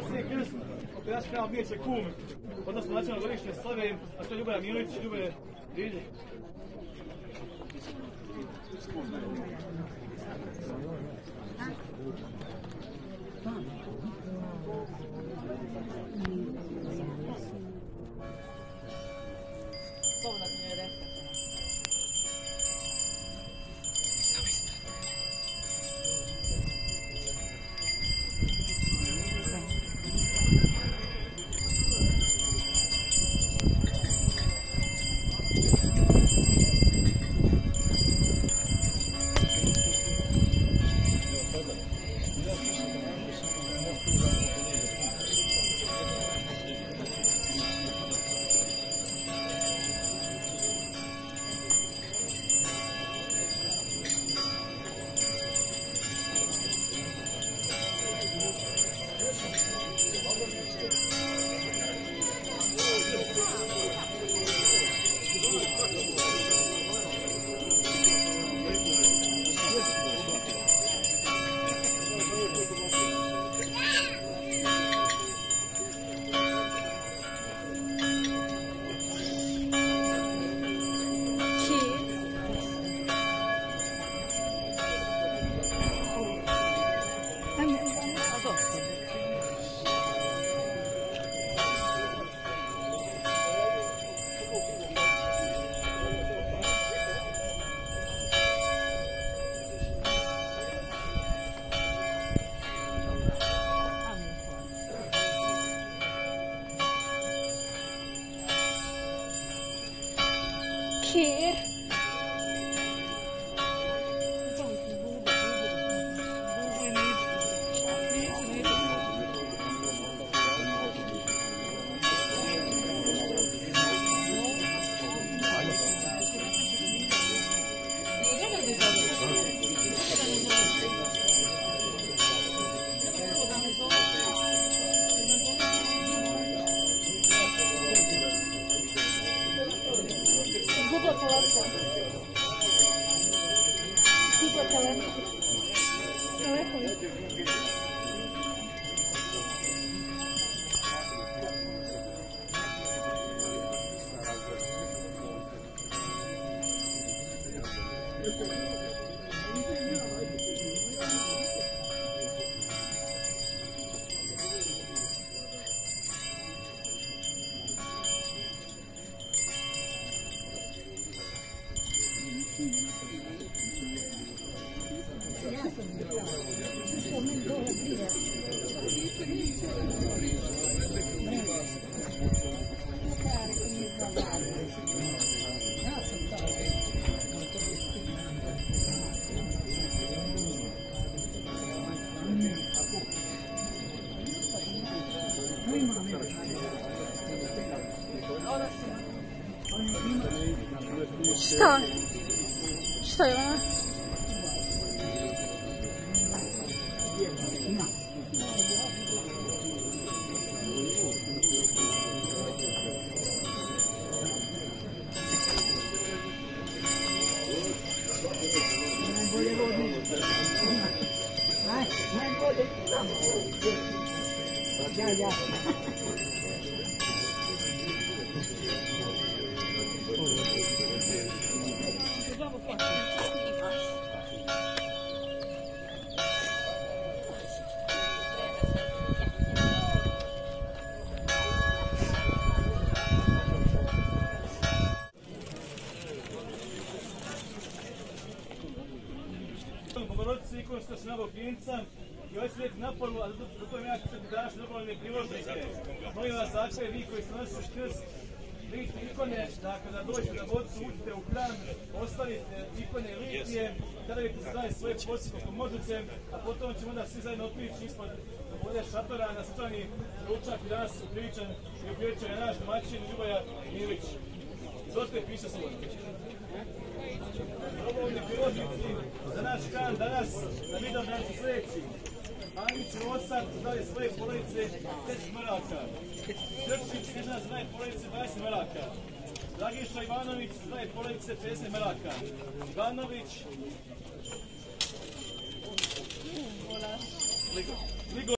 Nacionalni krst, opet naš kanal Bijeće kum, odnosno nacionalno godišnje slave, a to je Ljubaja Milić, Ljubaje Dilje. 雪 Chawatha. Kiko Chawatha. Chawatha. 去了，去了呀。Je ona? Bogorodice ikonska snava klinca i ovaj svijet napolu, a do toga ja ću danas dobrovoljne priložnike. Molim vas, dakle, vi koji ste nosili krst, vidite ikone, da kada dođete na vodcu, uđite u hram, ostavite ikone litije, kada vidite zajedno svoje podsjeti ako možete, a potom ćemo onda svi zajedno otići ispod ovdje šatora na strani ručak i danas upriličan i upriličan je naš domaćin Ljuboja Milić. Izvolite, piše slobodno. Dobrovoljni priložnici za naš kan danas na Vidovdan su sljedeći. Anić Rosar daje svoje porodice 10 maraka. Drčić Nežana znaje porodice 20 maraka. Dragiša Ivanović znaje porodice 50 maraka. Ivanović. Ligo.